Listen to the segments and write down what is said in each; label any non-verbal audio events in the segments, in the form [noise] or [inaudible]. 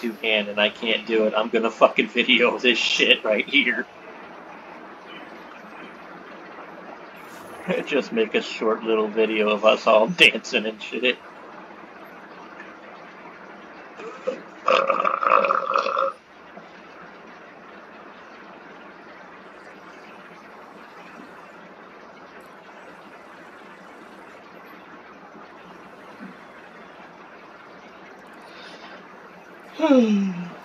two hand and I can't do it, I'm gonna fucking video [laughs] this shit right here. [laughs] Just make a short little video of us all [laughs] dancing and shit. [sighs] How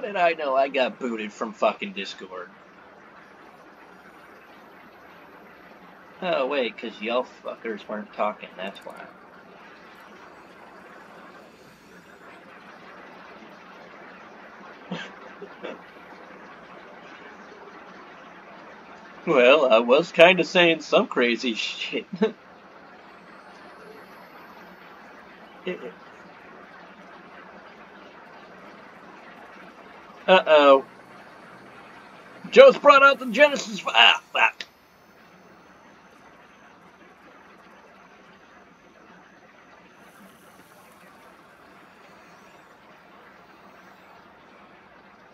did I know I got booted from fucking Discord? Oh, wait, because y'all fuckers weren't talking, that's why. [laughs] well, I was kind of saying some crazy shit. [laughs] Uh-oh. Joe's brought out the Genesis... Ah, fuck.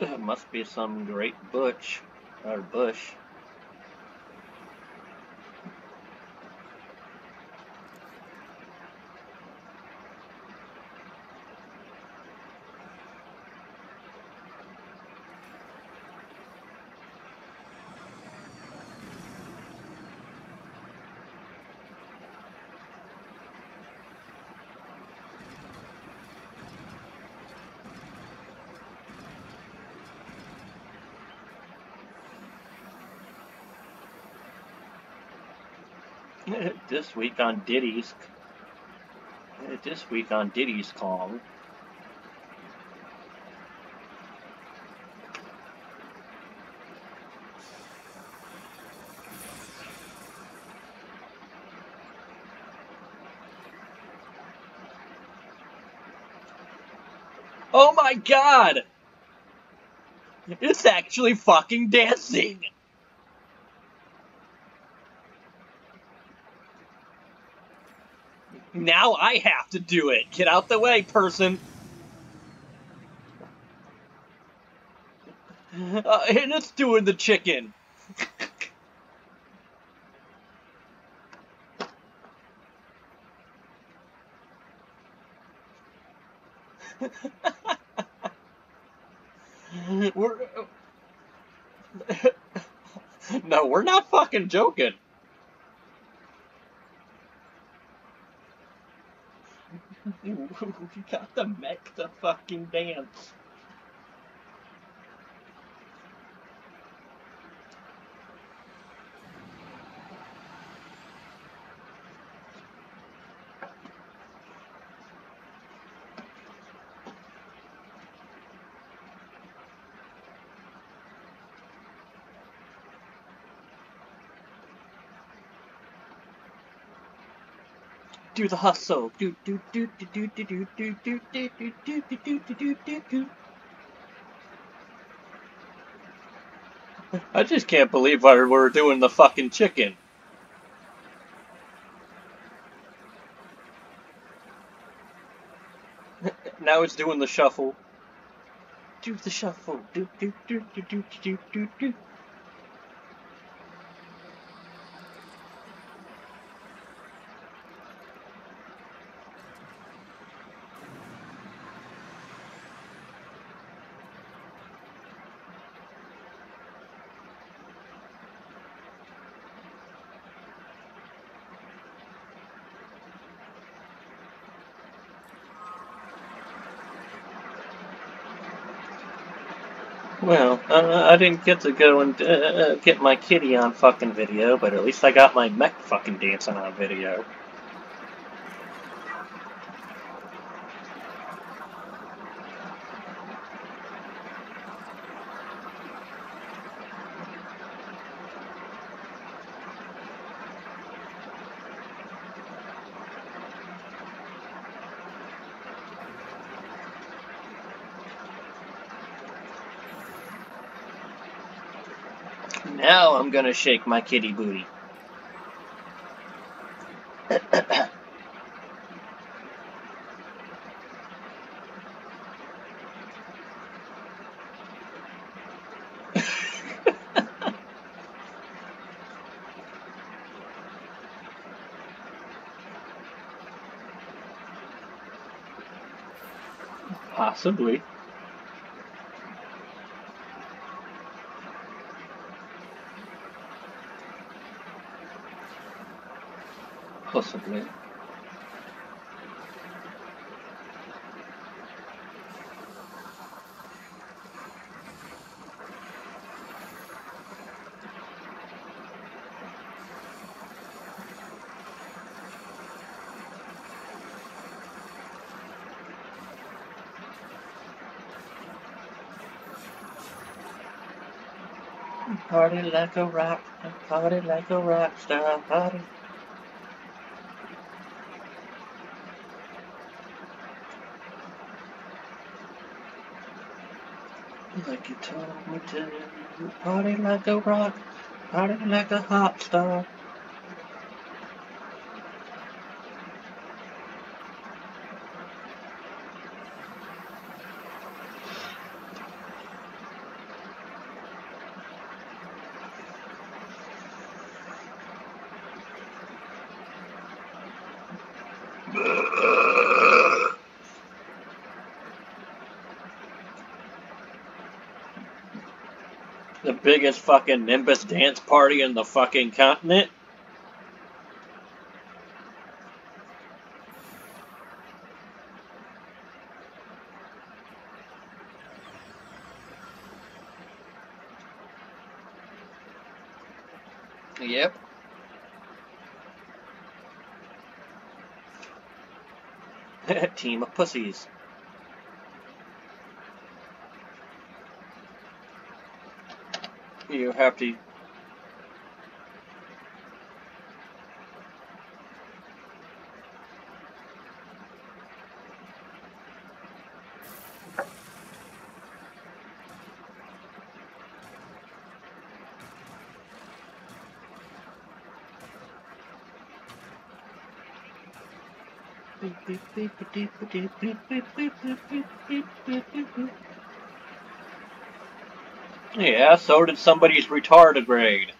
It must be some great butch, or bush. [laughs] this week on Diddy's this week on Diddy's Kong. Oh my god! It's actually fucking dancing! Now I have to do it. Get out the way, person. Uh, and it's doing the chicken. [laughs] we're [laughs] no, we're not fucking joking. [laughs] got the mech to fucking dance. Do the hustle. Do do do do do do do do do do do do do do do do do. I just can't believe we're doing the fucking chicken. now it's doing the shuffle. Do the shuffle. Do do do do do do do do. Well, uh, I didn't get to go and uh, get my kitty on fucking video, but at least I got my mech fucking dancing on video. Now I'm gonna shake my kitty booty. [laughs] Possibly. Possibly. Party like a rock, party like a rock star, party. Like you told me to, party like a rock, party like a hot star. The biggest fucking Nimbus dance party in the fucking continent. Yep. [laughs] Team of pussies. You have to. Yeah, so did somebody's retardigrade.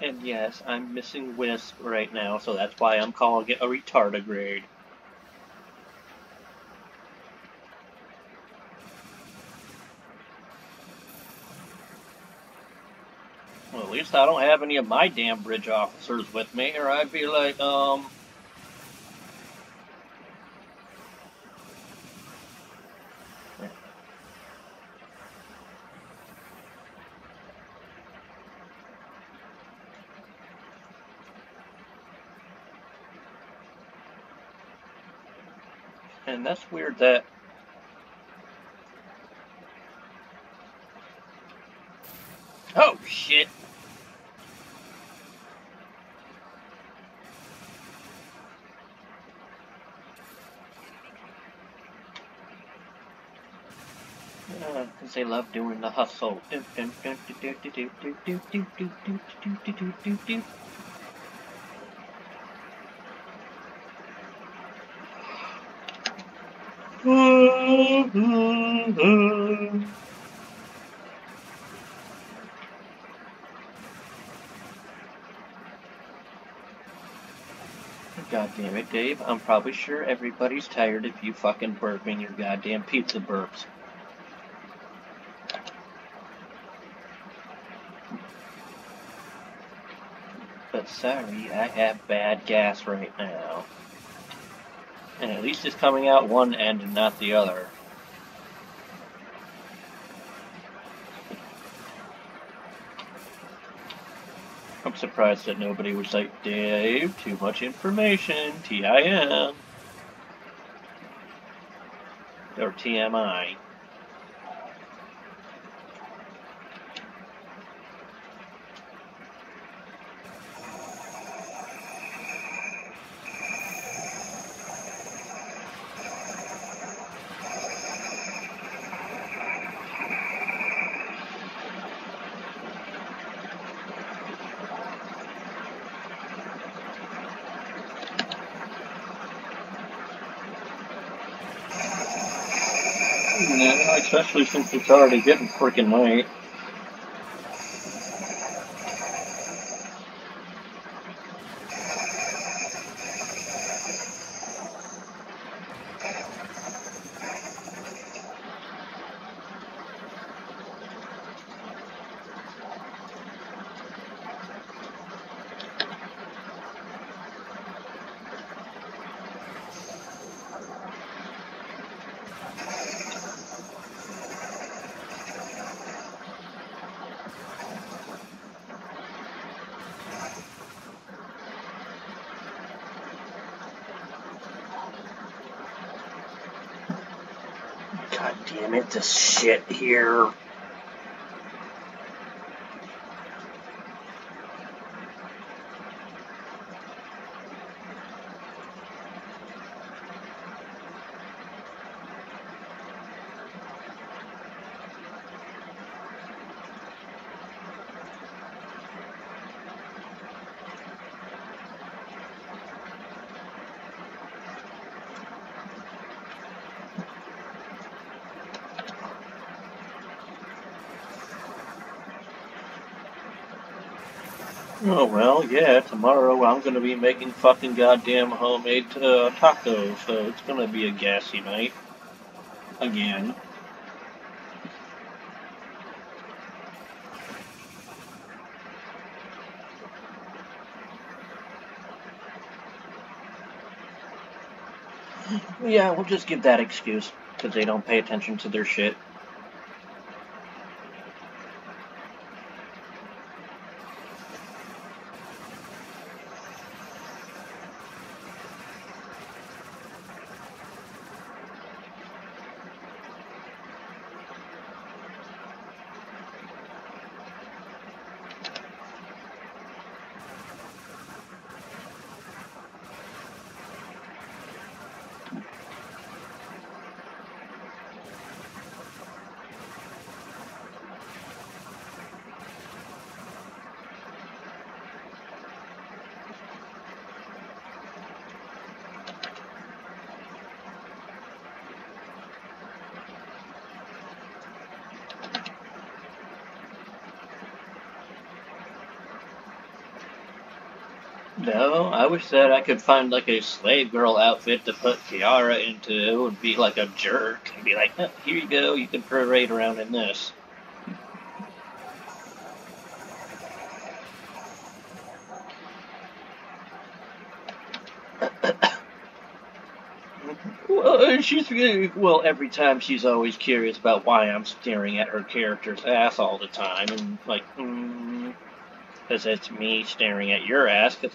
And yes, I'm missing Wisp right now, so that's why I'm calling it a retardigrade. Well, at least I don't have any of my damn bridge officers with me, or I'd be like, um... And that's weird that Oh shit. Because they love doing the hustle. God damn it, Dave. I'm probably sure everybody's tired of you fucking burping your goddamn pizza burps. But sorry, I have bad gas right now. And at least it's coming out one end and not the other. I'm surprised that nobody was like, Dave, too much information, TIM. Or TMI. Especially since it's already getting freaking late. God damn it, this shit here. Oh well, yeah. Tomorrow I'm gonna be making fucking goddamn homemade uh, tacos, so it's gonna be a gassy night again. Yeah, we'll just give that excuse because they don't pay attention to their shit. No, I wish that I could find like a slave girl outfit to put Kiara into. Would be like a jerk and be like, oh, here you go, you can parade around in this. well, she's well. Every time she's always curious about why I'm staring at her character's ass all the time, and like, because mm, it's me staring at your ass. Cause